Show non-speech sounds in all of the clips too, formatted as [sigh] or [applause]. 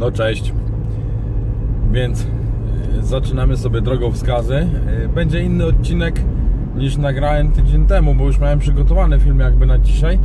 No cześć. Więc y, zaczynamy sobie drogowskazy. Y, Będzie inny odcinek niż nagrałem tydzień temu, bo już miałem przygotowany film jakby na dzisiaj.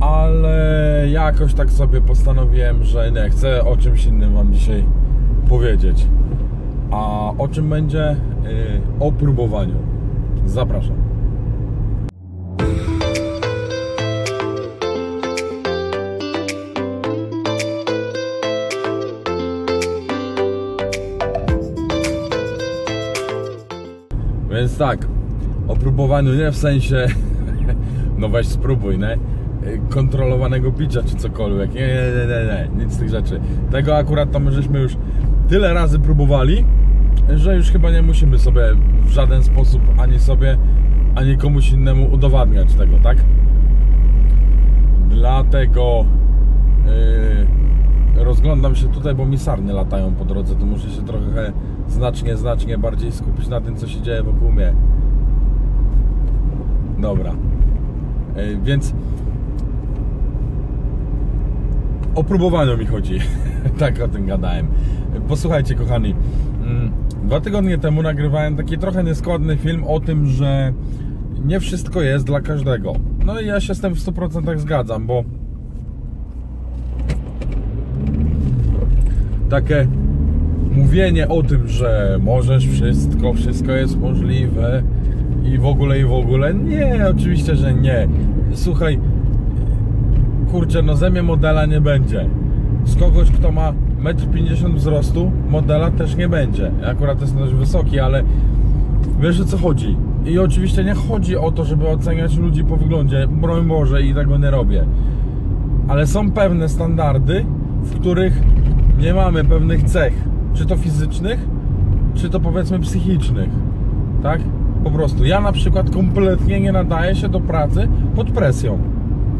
Ale jakoś tak sobie postanowiłem, że nie, chcę o czymś innym Wam dzisiaj powiedzieć. A o czym będzie? Y, O próbowaniu. Zapraszam. Tak, o próbowaniu nie w sensie, [laughs] no weź spróbuj, nie? Kontrolowanego picia czy cokolwiek. Nie, nie, nie, nie, nic z tych rzeczy. Tego akurat to my żeśmy już tyle razy próbowali, że już chyba nie musimy sobie w żaden sposób ani sobie, ani komuś innemu udowadniać tego, tak? Dlatego rozglądam się tutaj, bo mi latają po drodze, to muszę się trochę znacznie, znacznie bardziej skupić na tym, co się dzieje wokół mnie. Dobra. Yy, więc o próbowaniu mi chodzi. [laughs] tak o tym gadałem. Posłuchajcie, kochani. Mm, Dwa tygodnie temu nagrywałem taki trochę nieskładny film o tym, że nie wszystko jest dla każdego. No i ja się z tym w 100% zgadzam, bo takie mówienie o tym, że możesz wszystko, wszystko jest możliwe i w ogóle i w ogóle. Nie, oczywiście, że nie. Słuchaj, kurczę, no ze mnie modela nie będzie. Z kogoś, kto ma 1,50 m wzrostu, modela też nie będzie. Akurat jestem dość wysoki, ale wiesz o co chodzi. I oczywiście nie chodzi o to, żeby oceniać ludzi po wyglądzie, broń Boże i tego nie robię. Ale są pewne standardy, w których nie mamy pewnych cech, czy to fizycznych, czy to powiedzmy psychicznych. Tak? Po prostu. Ja na przykład kompletnie nie nadaję się do pracy pod presją.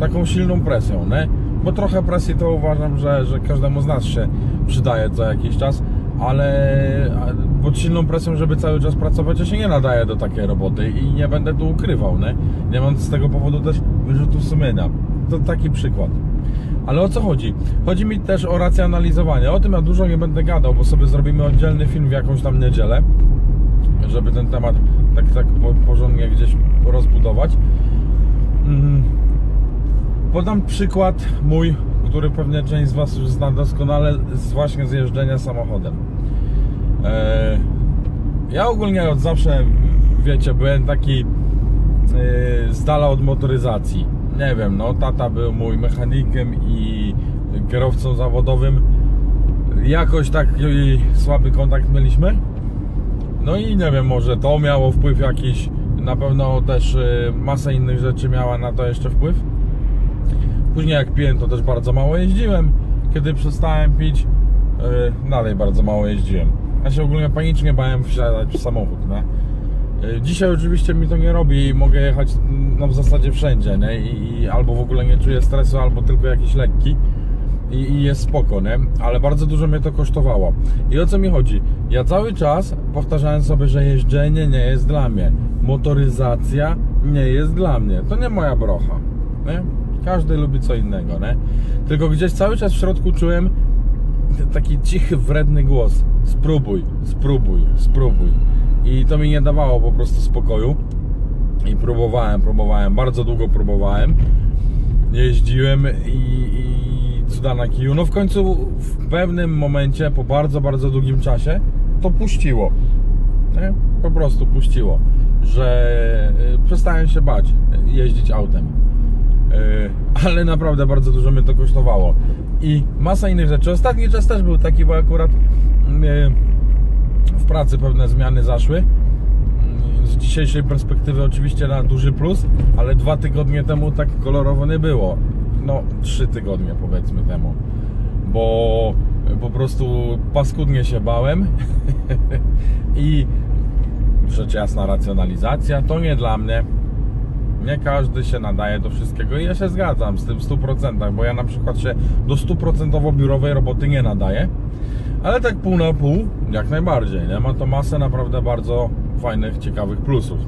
Taką silną presją, nie? Bo trochę presji to uważam, że, że każdemu z nas się przydaje co jakiś czas, ale pod silną presją, żeby cały czas pracować, ja się nie nadaję do takiej roboty i nie będę tu ukrywał, nie? Nie mam z tego powodu też wyrzutów sumienia. To taki przykład. Ale o co chodzi? Chodzi mi też o racjonalizowanie. O tym ja dużo nie będę gadał, bo sobie zrobimy oddzielny film w jakąś tam niedzielę, żeby ten temat tak, tak porządnie gdzieś rozbudować. Mm. Podam przykład mój, który pewnie część z Was już zna doskonale, z właśnie z jeżdżenia samochodem. Eee, ja ogólnie od zawsze, wiecie, byłem taki yy, z dala od motoryzacji. Nie wiem, no tata był mój mechanikiem i kierowcą zawodowym. Jakoś tak słaby kontakt mieliśmy. No i nie wiem, może to miało wpływ jakiś. Na pewno też yy, masa innych rzeczy miała na to jeszcze wpływ. Później jak piłem, to też bardzo mało jeździłem. Kiedy przestałem pić, yy, dalej bardzo mało jeździłem. Ja się ogólnie panicznie bałem wsiadać w samochód, nie? Yy, dzisiaj oczywiście mi to nie robi i mogę jechać no, w zasadzie wszędzie, nie? I, I, albo w ogóle nie czuję stresu, albo tylko jakiś lekki. I, I jest spoko, nie? Ale bardzo dużo mnie to kosztowało. I o co mi chodzi? Ja cały czas powtarzałem sobie, że jeżdżenie nie jest dla mnie. Motoryzacja nie jest dla mnie. To nie moja brocha, nie? Każdy lubi co innego, nie? Tylko gdzieś cały czas w środku czułem taki cichy, wredny głos. Spróbuj, spróbuj, spróbuj. I to mi nie dawało po prostu spokoju. I próbowałem, próbowałem, bardzo długo próbowałem. Jeździłem i, i cuda na kiju. No w końcu w pewnym momencie, po bardzo, bardzo długim czasie, to puściło. Nie? Po prostu puściło. Że przestałem się bać jeździć autem ale naprawdę bardzo dużo mnie to kosztowało i masa innych rzeczy. Ostatni czas też był taki, bo akurat w pracy pewne zmiany zaszły. Z dzisiejszej perspektywy oczywiście na duży plus, ale dwa tygodnie temu tak kolorowo nie było. No, trzy tygodnie powiedzmy temu, bo po prostu paskudnie się bałem [laughs] i rzecz jasna racjonalizacja to nie dla mnie nie każdy się nadaje do wszystkiego i ja się zgadzam z tym w 100%, bo ja na przykład się do stuprocentowo biurowej roboty nie nadaję, ale tak pół na pół jak najbardziej, nie? Ma to masę naprawdę bardzo fajnych, ciekawych plusów,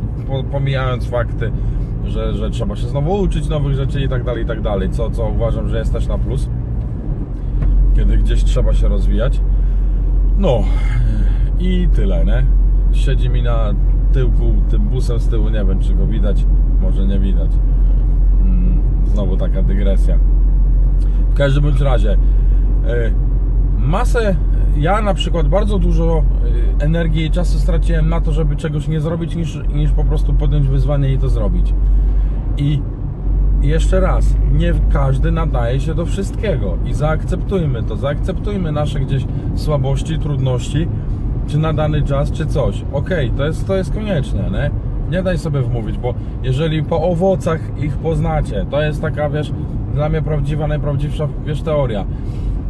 pomijając fakty, że, że trzeba się znowu uczyć nowych rzeczy i tak dalej, i tak dalej, co, co uważam, że jest też na plus. Kiedy gdzieś trzeba się rozwijać. No i tyle, nie? Siedzi mi na tyłku tym busem z tyłu, nie wiem czy go widać, może nie widać. Mm, znowu taka dygresja. W każdym razie, e, masę, ja na przykład bardzo dużo e, energii i czasu straciłem na to, żeby czegoś nie zrobić, niż, niż po prostu podjąć wyzwanie i to zrobić. I jeszcze raz, nie każdy nadaje się do wszystkiego i zaakceptujmy to, zaakceptujmy nasze gdzieś słabości, trudności, czy na dany czas, czy coś. Okej, okay, to, jest, to jest konieczne, nie? Nie daj sobie wmówić, bo jeżeli po owocach ich poznacie, to jest taka, wiesz, dla mnie prawdziwa, najprawdziwsza, wiesz, teoria.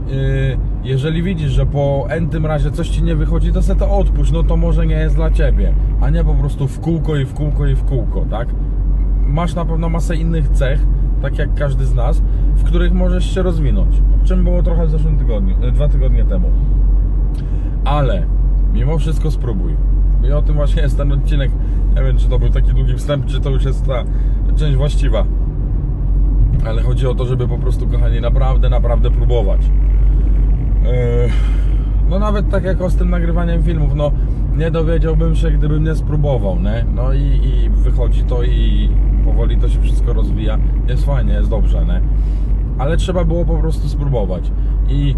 Yy, jeżeli widzisz, że po n tym razie coś ci nie wychodzi, to sobie to odpuść, no to może nie jest dla ciebie, a nie po prostu w kółko i w kółko i w kółko, tak? masz na pewno masę innych cech, tak jak każdy z nas, w których możesz się rozwinąć. Czym było trochę w zeszłym tygodniu, e, dwa tygodnie temu. Ale mimo wszystko spróbuj. I o tym właśnie jest ten odcinek. Nie wiem, czy to był taki długi wstęp, czy to już jest ta część właściwa. Ale chodzi o to, żeby po prostu, kochani, naprawdę, naprawdę próbować. Yy, no nawet tak jak z tym nagrywaniem filmów, no nie dowiedziałbym się, gdybym nie spróbował, nie? No i, i wychodzi to i powoli to się wszystko rozwija. Jest fajnie, jest dobrze, nie? Ale trzeba było po prostu spróbować. I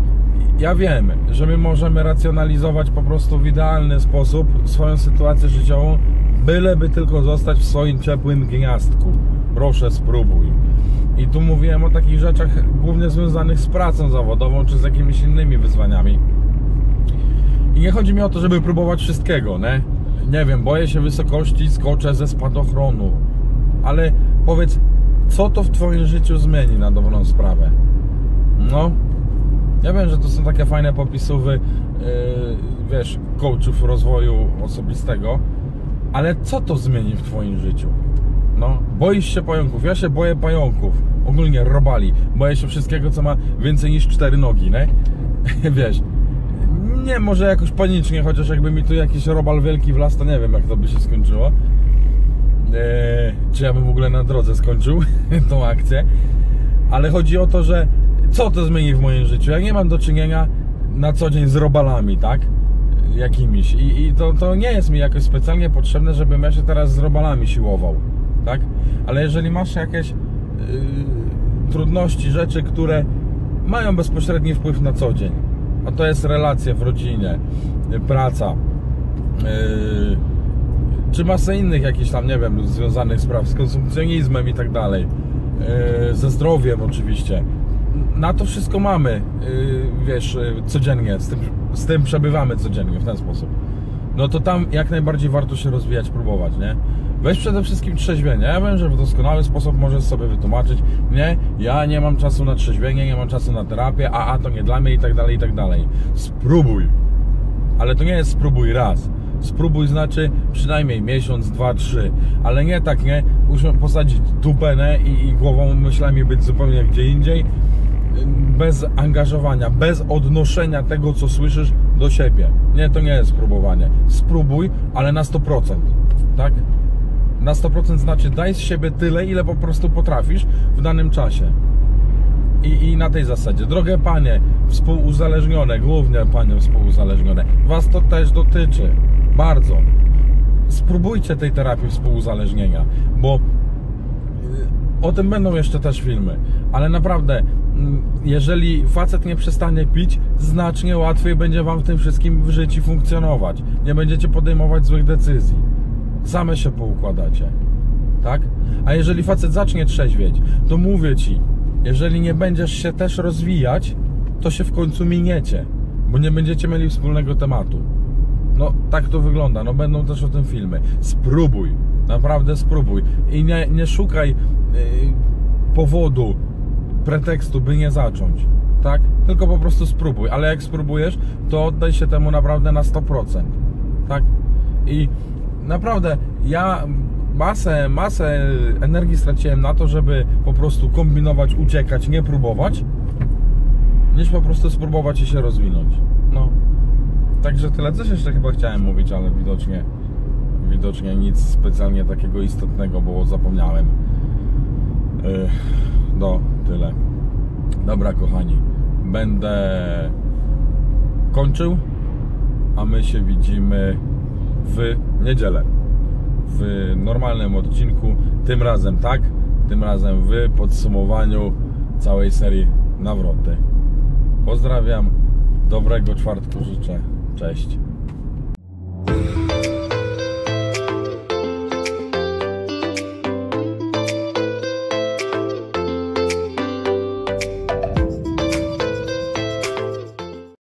ja wiem, że my możemy racjonalizować po prostu w idealny sposób swoją sytuację życiową, byleby tylko zostać w swoim ciepłym gniazdku. Proszę spróbuj. I tu mówiłem o takich rzeczach głównie związanych z pracą zawodową, czy z jakimiś innymi wyzwaniami. I nie chodzi mi o to, żeby próbować wszystkiego, nie? Nie wiem, boję się wysokości, skoczę ze spadochronu. Ale powiedz, co to w Twoim życiu zmieni na dobrą sprawę? No, ja wiem, że to są takie fajne popisówy, yy, wiesz, coachów rozwoju osobistego, ale co to zmieni w Twoim życiu? No, boisz się pająków. Ja się boję pająków. Ogólnie robali. Boję się wszystkiego, co ma więcej niż cztery nogi, nie? [laughs] wiesz, nie może jakoś panicznie, chociaż jakby mi tu jakiś robal wielki wlast, to nie wiem jak to by się skończyło. Eee, czy ja bym w ogóle na drodze skończył [laughs] tą akcję. Ale chodzi o to, że co to zmieni w moim życiu? Ja nie mam do czynienia na co dzień z robalami, tak? Jakimiś. I, i to, to nie jest mi jakoś specjalnie potrzebne, żebym ja się teraz z robalami siłował, tak? Ale jeżeli masz jakieś yy, trudności, rzeczy, które mają bezpośredni wpływ na co dzień, a to jest relacja w rodzinie, praca, yy, czy masę innych jakichś tam, nie wiem, związanych spraw z konsumpcjonizmem i tak dalej, yy, ze zdrowiem oczywiście. Na to wszystko mamy, yy, wiesz, codziennie, z tym, z tym przebywamy codziennie w ten sposób. No to tam jak najbardziej warto się rozwijać, próbować, nie? Weź przede wszystkim trzeźwienie. Ja wiem, że w doskonały sposób możesz sobie wytłumaczyć, nie, ja nie mam czasu na trzeźwienie, nie mam czasu na terapię, a, a to nie dla mnie i tak dalej, i tak dalej. Spróbuj. Ale to nie jest spróbuj raz. Spróbuj znaczy przynajmniej miesiąc, dwa, trzy. Ale nie tak, nie? Muszę posadzić dupę, nie? I, i głową, myślami być zupełnie gdzie indziej. Bez angażowania, bez odnoszenia tego, co słyszysz do siebie. Nie, to nie jest spróbowanie. Spróbuj, ale na 100%. Tak? Na 100% znaczy daj z siebie tyle, ile po prostu potrafisz w danym czasie. I, I, na tej zasadzie, drogie panie, współuzależnione, głównie panie współuzależnione, was to też dotyczy. Bardzo. Spróbujcie tej terapii współuzależnienia, bo y, o tym będą jeszcze też filmy, ale naprawdę, mm, jeżeli facet nie przestanie pić, znacznie łatwiej będzie wam w tym wszystkim w życiu funkcjonować. Nie będziecie podejmować złych decyzji same się poukładacie. Tak? A jeżeli facet zacznie trzeźwieć, to mówię ci, jeżeli nie będziesz się też rozwijać, to się w końcu miniecie, bo nie będziecie mieli wspólnego tematu. No, tak to wygląda. No, będą też o tym filmy. Spróbuj, naprawdę spróbuj. I nie, nie szukaj yy, powodu, pretekstu, by nie zacząć. Tak? Tylko po prostu spróbuj. Ale jak spróbujesz, to oddaj się temu naprawdę na 100%. Tak? I naprawdę ja masę, masę energii straciłem na to, żeby po prostu kombinować, uciekać, nie próbować, niż po prostu spróbować i się rozwinąć. No. Także tyle. Coś jeszcze chyba chciałem mówić, ale widocznie widocznie nic specjalnie takiego istotnego, bo zapomniałem. Yy, no, tyle. Dobra, kochani. Będę skończył, a my się widzimy w niedzielę. W normalnym odcinku, tym razem tak, tym razem w podsumowaniu całej serii Nawroty. Pozdrawiam, dobrego czwartku życzę, cześć.